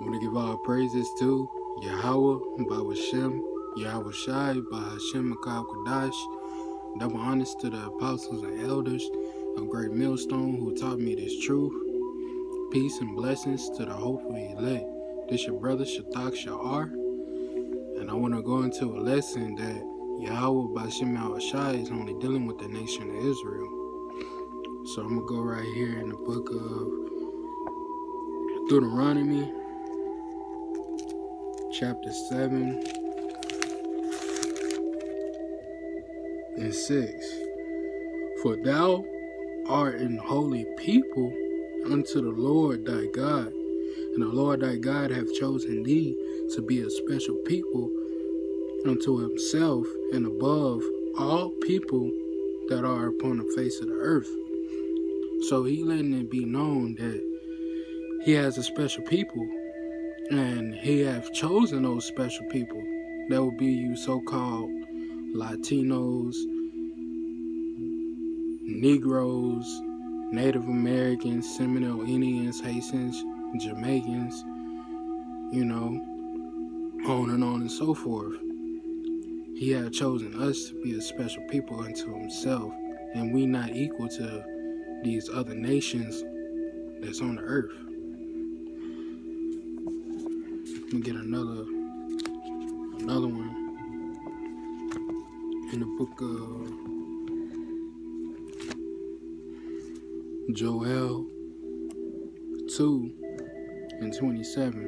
I want to give all praises to Yahweh, Bahasham, Yahweh Shai, Bahasham, Makab Kadash. Double honors to the apostles and elders of Great Millstone who taught me this truth. Peace and blessings to the hopefully elect. This your brother Shathaq Shar. And I want to go into a lesson that Yahweh Yahawashi is only dealing with the nation of Israel. So I'm going to go right here in the book of Deuteronomy chapter 7 and 6. For thou art an holy people unto the Lord thy God, and the Lord thy God hath chosen thee to be a special people unto himself and above all people that are upon the face of the earth. So he letting it be known that he has a special people and he have chosen those special people. That would be you so-called Latinos, Negroes, Native Americans, Seminole Indians, Haitians, Jamaicans, you know, on and on and so forth. He had chosen us to be a special people unto himself, and we not equal to these other nations that's on the earth. Let me get another another one in the book of Joel 2 and 27.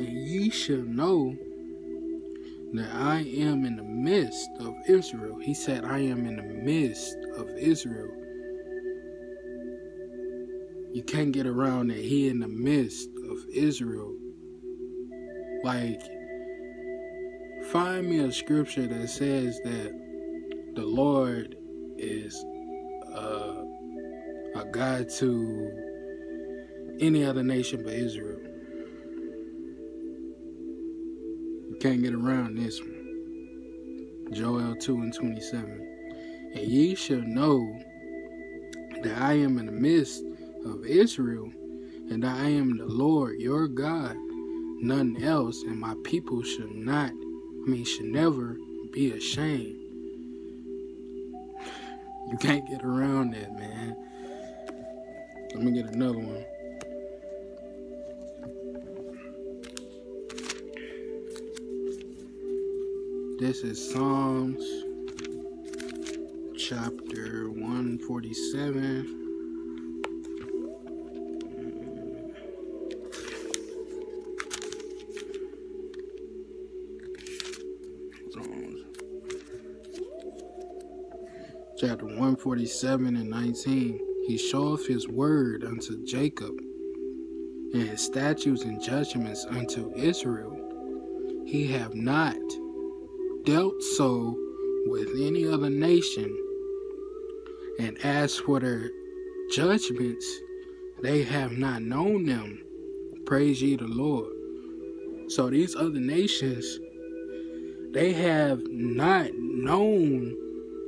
And ye shall know that I am in the midst of Israel. He said, I am in the midst of Israel. You can't get around that he in the midst of Israel. Like, find me a scripture that says that the Lord is uh, a God to any other nation but Israel. You can't get around this one. Joel 2 and 27. And ye shall know that I am in the midst of Israel, and I am the Lord your God none else, and my people should not, I mean, should never be ashamed. You can't get around that, man. Let me get another one. This is Psalms chapter 147. Chapter 147 and 19, he showeth his word unto Jacob, and his statutes and judgments unto Israel. He have not dealt so with any other nation, and as for their judgments, they have not known them. Praise ye the Lord. So these other nations, they have not known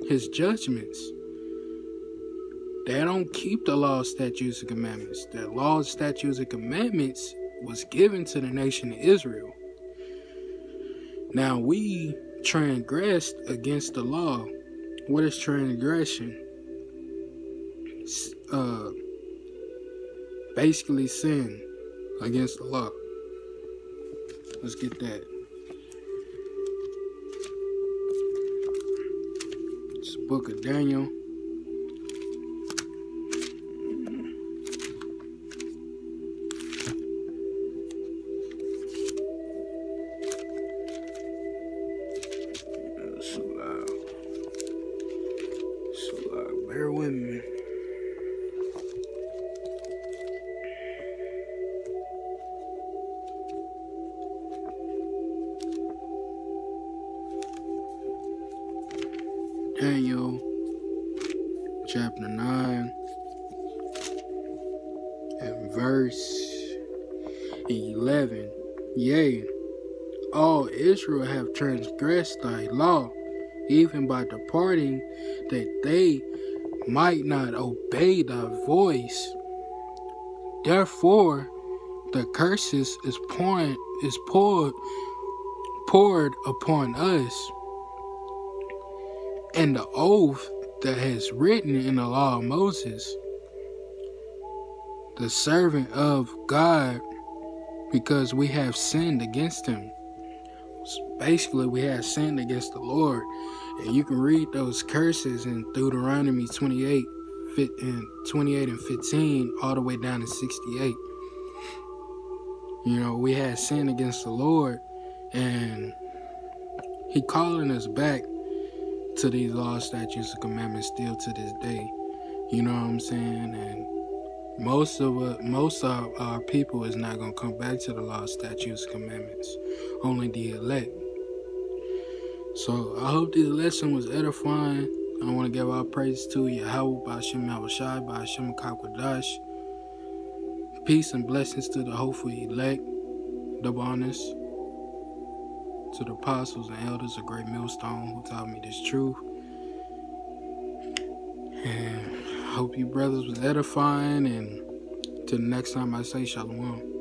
his judgments. They don't keep the law, statutes, and commandments. The law, statutes, and commandments was given to the nation of Israel. Now we transgressed against the law. What is transgression? Uh, basically sin against the law. Let's get that. Book of Daniel. Daniel chapter 9 and verse 11. Yea, all Israel have transgressed thy law, even by departing, that they might not obey thy voice. Therefore the curses is pouring is poured poured upon us and the oath that has written in the law of Moses the servant of God because we have sinned against him. Basically we have sinned against the Lord. And you can read those curses in Deuteronomy 28 and 28 and 15 all the way down to 68 you know, we had sinned against the Lord, and He calling us back to these laws, statutes, and commandments still to this day. You know what I'm saying? And most of uh, most of our people is not gonna come back to the law, statutes, and commandments. Only the elect. So I hope this lesson was edifying. I want to give our praise to Yahweh, Bashim Yahushai, Bashim Kakwadash. Peace and blessings to the hopeful elect, the honors to the apostles and elders of Great Millstone who taught me this truth. And I hope you brothers was edifying and till the next time I say shalom.